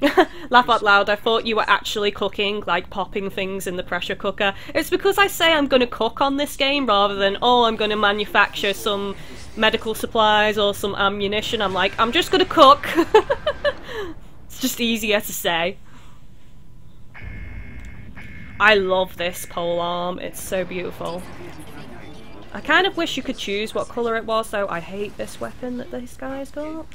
Laugh out loud, I thought you were actually cooking, like popping things in the pressure cooker. It's because I say I'm going to cook on this game rather than, oh, I'm going to manufacture some medical supplies or some ammunition. I'm like, I'm just going to cook. it's just easier to say. I love this pole arm, it's so beautiful. I kind of wish you could choose what colour it was though. I hate this weapon that this guy's got.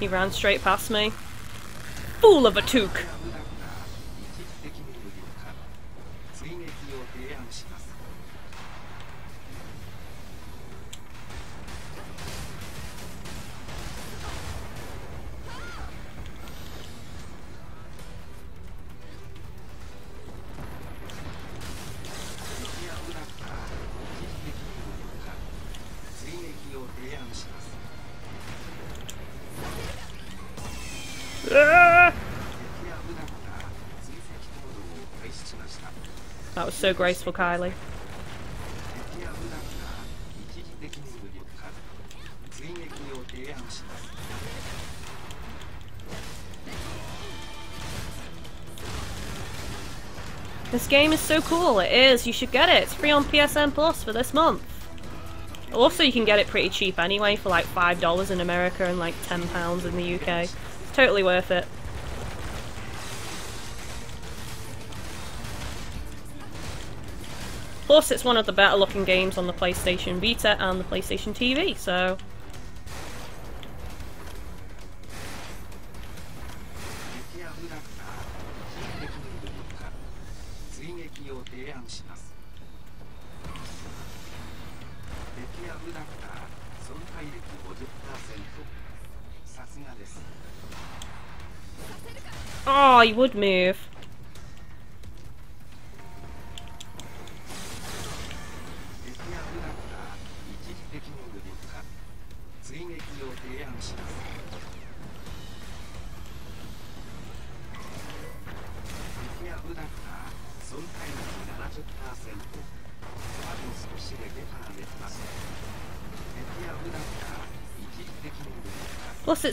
He ran straight past me. Fool of a Took! So graceful, Kylie. This game is so cool, it is, you should get it, it's free on PSN Plus for this month. Also you can get it pretty cheap anyway for like $5 in America and like £10 in the UK. It's totally worth it. Plus it's one of the better looking games on the PlayStation Vita and the PlayStation TV, so... Oh, he would move.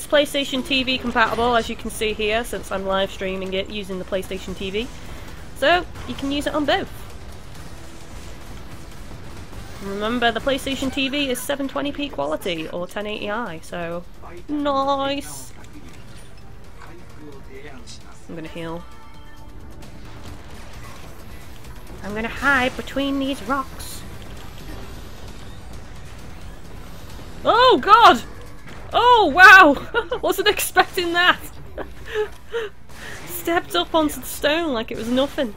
PlayStation TV compatible as you can see here since I'm live streaming it using the PlayStation TV. So you can use it on both. Remember the PlayStation TV is 720p quality or 1080i so nice. I'm gonna heal. I'm gonna hide between these rocks. Oh god! Oh, wow! Wasn't expecting that! Stepped up onto the stone like it was nothing.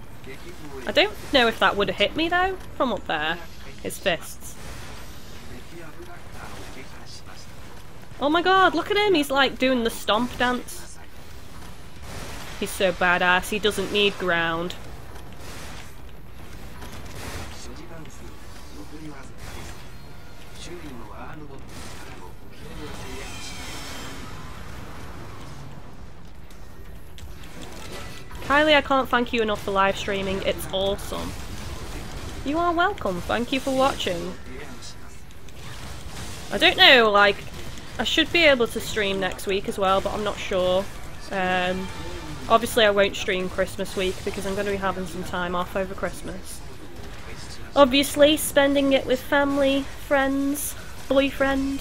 I don't know if that would have hit me though, from up there. His fists. Oh my god, look at him, he's like doing the stomp dance. He's so badass, he doesn't need ground. Kylie, I can't thank you enough for live streaming. It's awesome. You are welcome. Thank you for watching. I don't know, like, I should be able to stream next week as well, but I'm not sure. Um, obviously I won't stream Christmas week because I'm going to be having some time off over Christmas. Obviously, spending it with family, friends, boyfriend.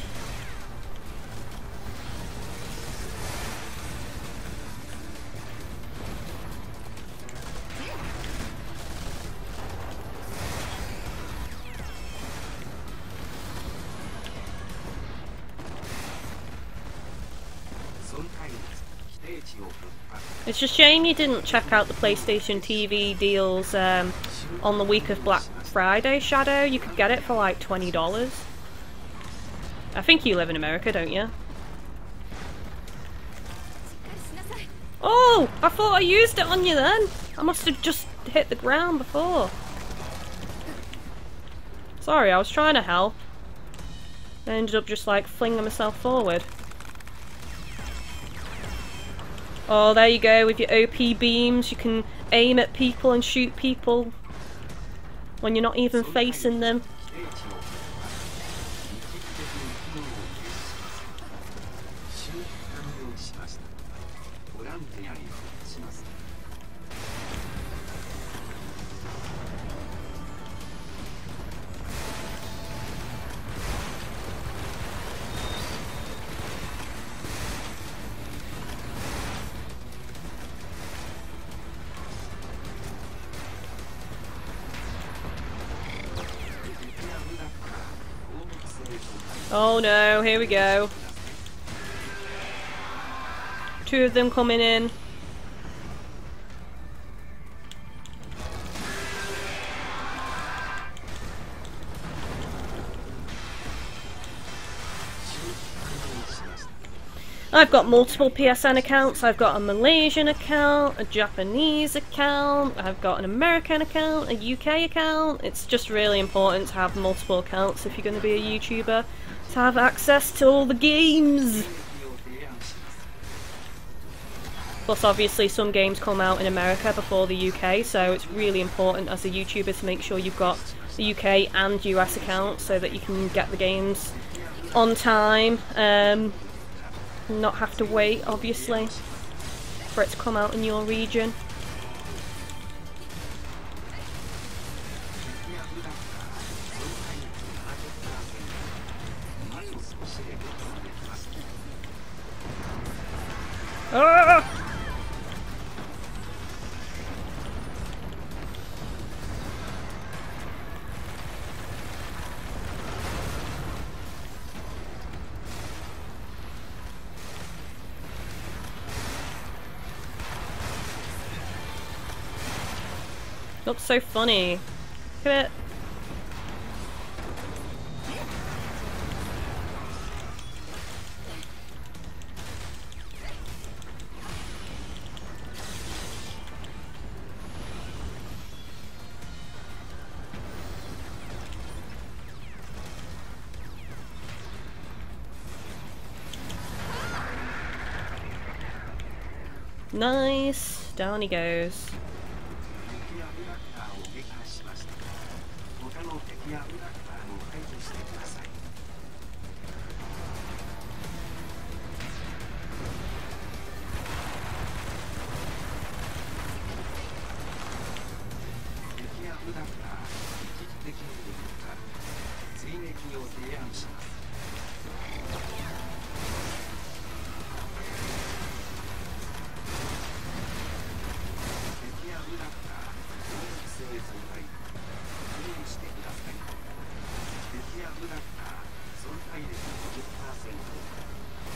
It's a shame you didn't check out the PlayStation TV deals um, on the week of Black Friday, Shadow. You could get it for like $20. I think you live in America, don't you? Oh! I thought I used it on you then! I must have just hit the ground before. Sorry, I was trying to help. I ended up just like flinging myself forward. Oh, there you go, with your OP beams, you can aim at people and shoot people when you're not even facing them. Here we go. Two of them coming in. I've got multiple PSN accounts. I've got a Malaysian account, a Japanese account, I've got an American account, a UK account. It's just really important to have multiple accounts if you're going to be a YouTuber to have access to all the games. Plus obviously some games come out in America before the UK so it's really important as a YouTuber to make sure you've got the UK and US accounts so that you can get the games on time. Um, not have to wait obviously for it to come out in your region. Looks so funny. Look at it. Nice. Down he goes.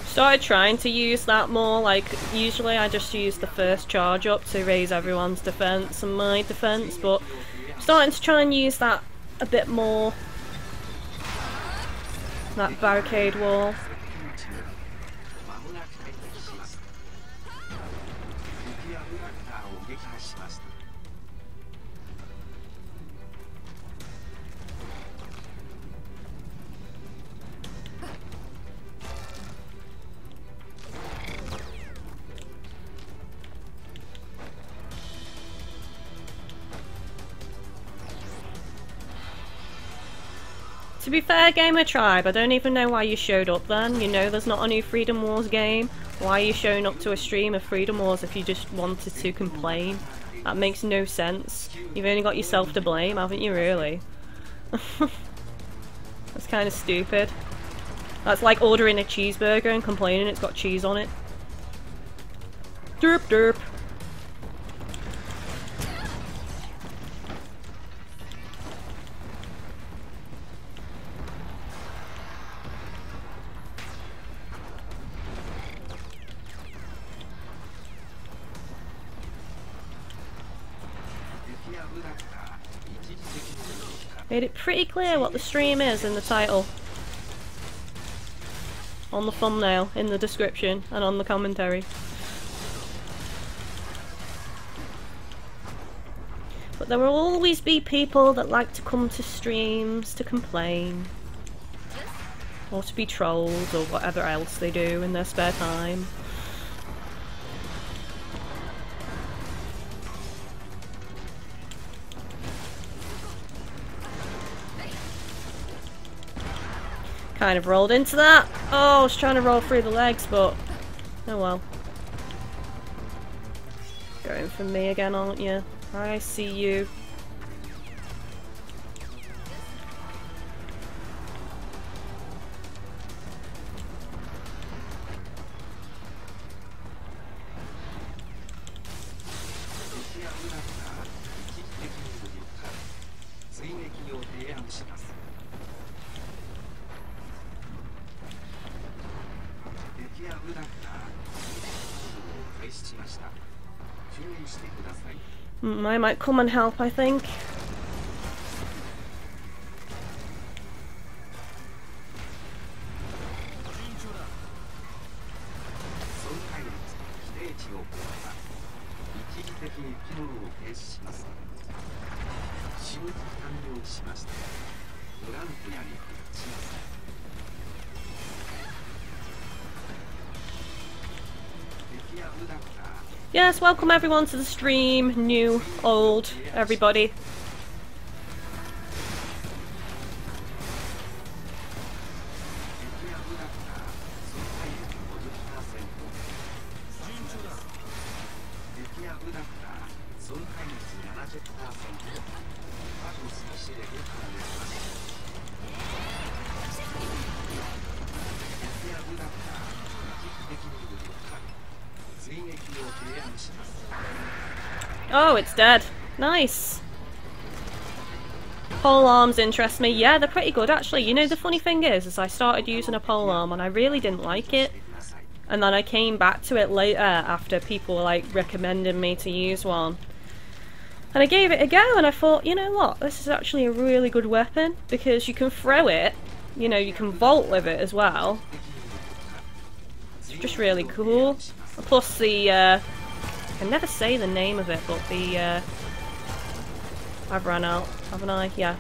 Started trying to use that more, like usually I just use the first charge up to raise everyone's defense and my defense, but starting to try and use that a bit more. That barricade wall. To be fair, Gamer Tribe, I don't even know why you showed up then. You know there's not a new Freedom Wars game. Why are you showing up to a stream of Freedom Wars if you just wanted to complain? That makes no sense. You've only got yourself to blame, haven't you really? That's kind of stupid. That's like ordering a cheeseburger and complaining it's got cheese on it. Derp derp. Made it pretty clear what the stream is in the title. On the thumbnail, in the description, and on the commentary. But there will always be people that like to come to streams to complain. Or to be trolled, or whatever else they do in their spare time. Kind of rolled into that. Oh, I was trying to roll through the legs, but oh well. Going for me again, aren't you? I see you. I might come and help, I think. Welcome everyone to the stream. New, old, everybody. Oh, it's dead. Nice. Pole arms interest me. Yeah, they're pretty good actually. You know, the funny thing is, is I started using a pole arm and I really didn't like it. And then I came back to it later after people were like recommending me to use one. And I gave it a go and I thought, you know what, this is actually a really good weapon because you can throw it, you know, you can vault with it as well. Just really cool. Plus the uh, I can never say the name of it, but the, uh, I've run out, haven't I? Yeah.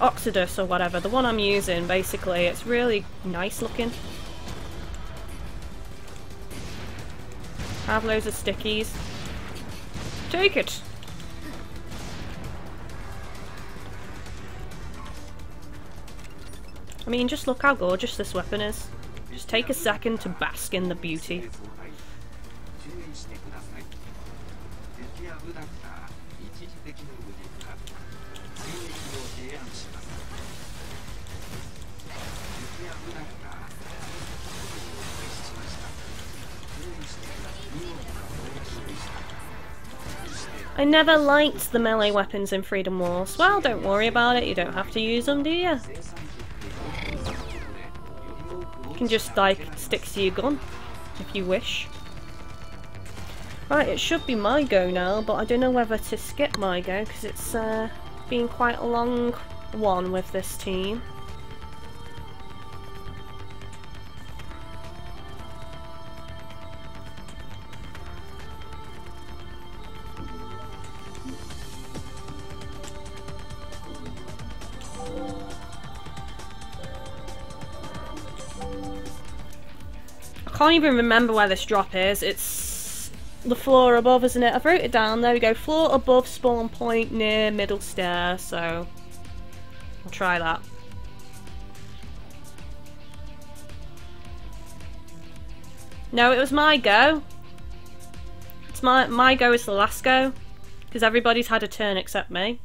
Oxidus or whatever, the one I'm using, basically, it's really nice looking. Have loads of stickies. Take it! I mean, just look how gorgeous this weapon is. Just take a second to bask in the beauty. I never liked the melee weapons in Freedom Wars. Well, don't worry about it, you don't have to use them, do you? Can just, like, stick to your gun, if you wish. Right, it should be my go now, but I don't know whether to skip my go, because it's uh, been quite a long one with this team. Can't even remember where this drop is. It's the floor above, isn't it? I've wrote it down. There we go. Floor above spawn point near middle stair, so I'll try that. No, it was my go. It's my my go is the last go. Because everybody's had a turn except me.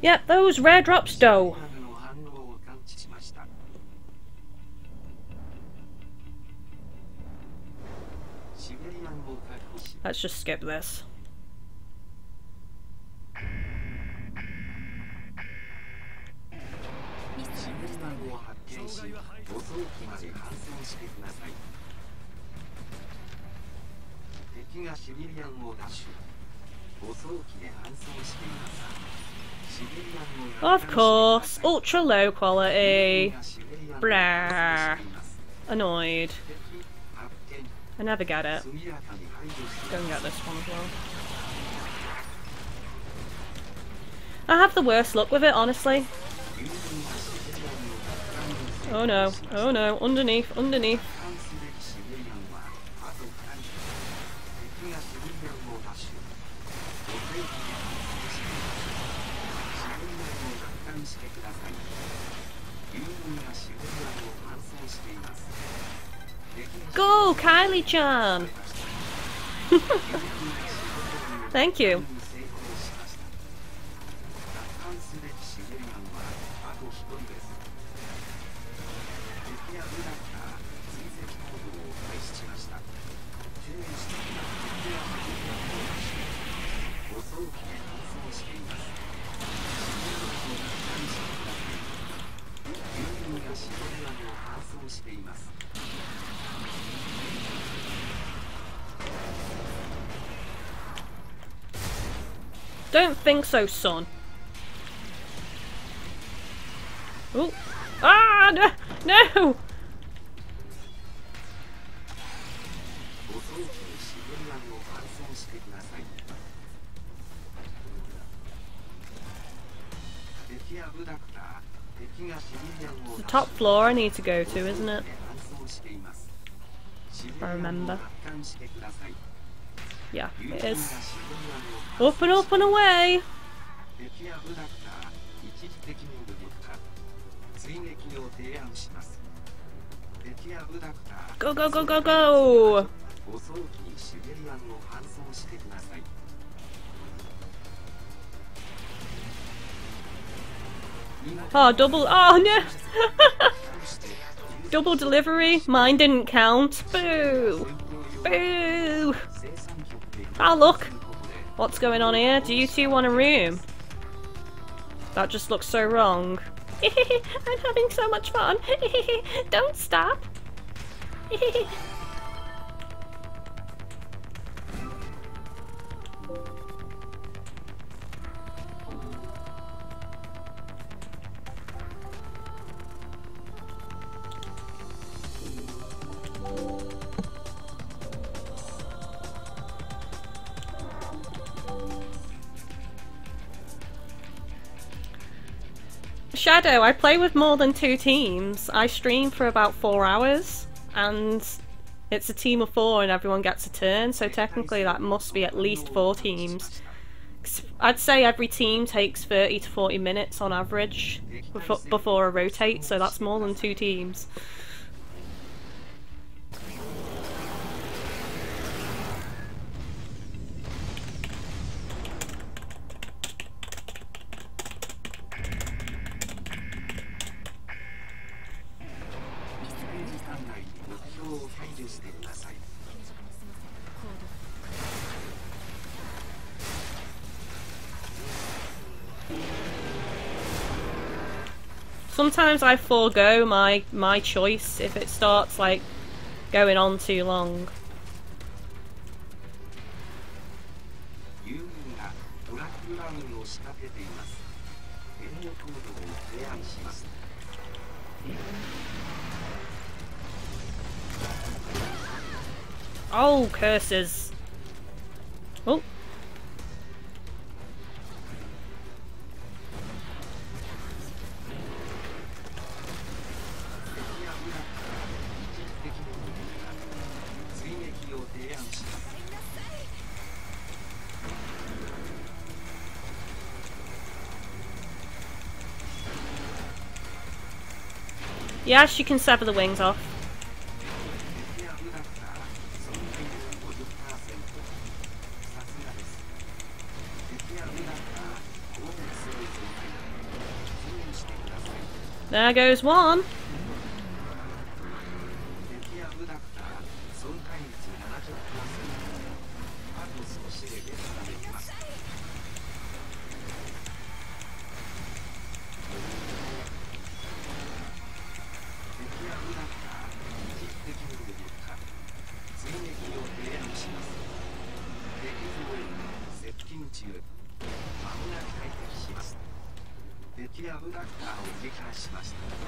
Yep, those rare drops though. Let's just skip this. Of course, ultra low quality. Blah. Annoyed. I never get it. Go and get this one as well. I have the worst luck with it, honestly. Oh no, oh no, underneath, underneath. してください友軍がシベリアを搬送しています Go, Kylie chan! Thank you. Don't think so, son. Oh. Ah, no! No! It's the top floor I need to go to, isn't it? I remember. Yeah, it is. Up and up and away! Go, go, go, go, go! Oh, double. Oh, no! double delivery? Mine didn't count. Boo! Boo! Ah, look. What's going on here? Do you two want a room? That just looks so wrong. I'm having so much fun. Don't stop. Shadow, I play with more than two teams. I stream for about four hours, and it's a team of four, and everyone gets a turn, so technically that must be at least four teams. I'd say every team takes 30 to 40 minutes on average before, before a rotate, so that's more than two teams. Sometimes I forego my my choice if it starts like going on too long. Oh, curses. Oh. Yes, you can sever the wings off. There goes one. 撃破しました。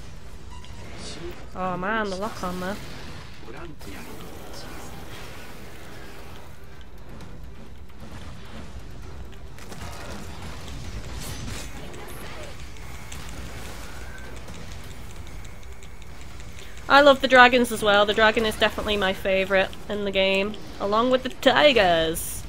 Oh man, the lock on there. I love the dragons as well. The dragon is definitely my favourite in the game, along with the tigers.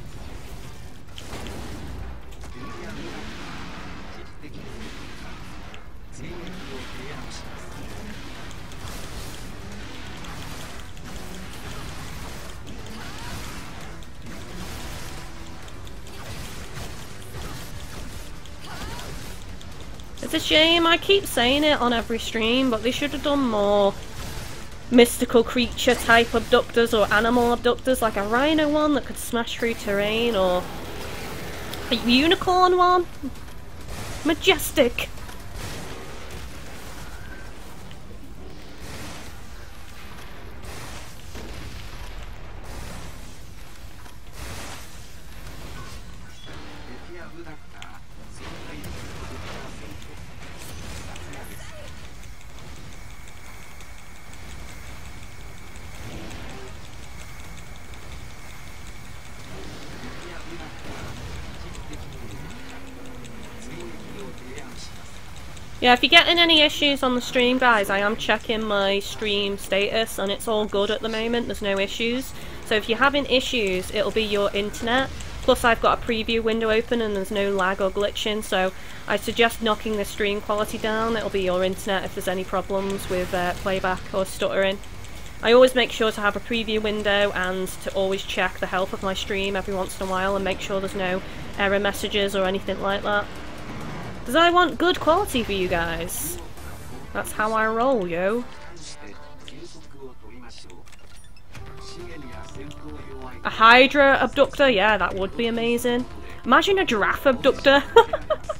It's a shame, I keep saying it on every stream, but they should have done more mystical creature type abductors or animal abductors, like a rhino one that could smash through terrain, or a unicorn one. Majestic. Yeah, if you're getting any issues on the stream, guys, I am checking my stream status and it's all good at the moment. There's no issues. So if you're having issues, it'll be your internet. Plus, I've got a preview window open and there's no lag or glitching. So I suggest knocking the stream quality down. It'll be your internet if there's any problems with uh, playback or stuttering. I always make sure to have a preview window and to always check the health of my stream every once in a while and make sure there's no error messages or anything like that. Because I want good quality for you guys. That's how I roll, yo. A Hydra abductor? Yeah, that would be amazing. Imagine a giraffe abductor.